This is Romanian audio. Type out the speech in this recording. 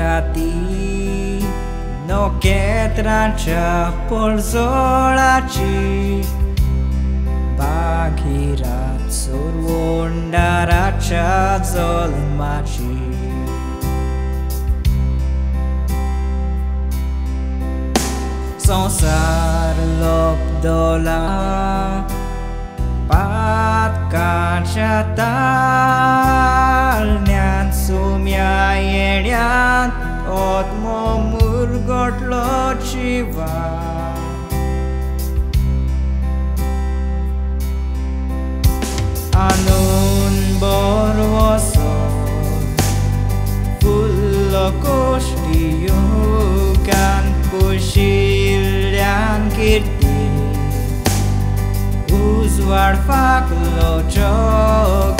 trati no che trancia polzolaci Baghirat surwundaracha zolmaci Sonsar lobdola Pat kachatal Atma murgat la Shiva Anun barvasa Fulla koshti yogan Pushilyan kirti Uzvar faklo chok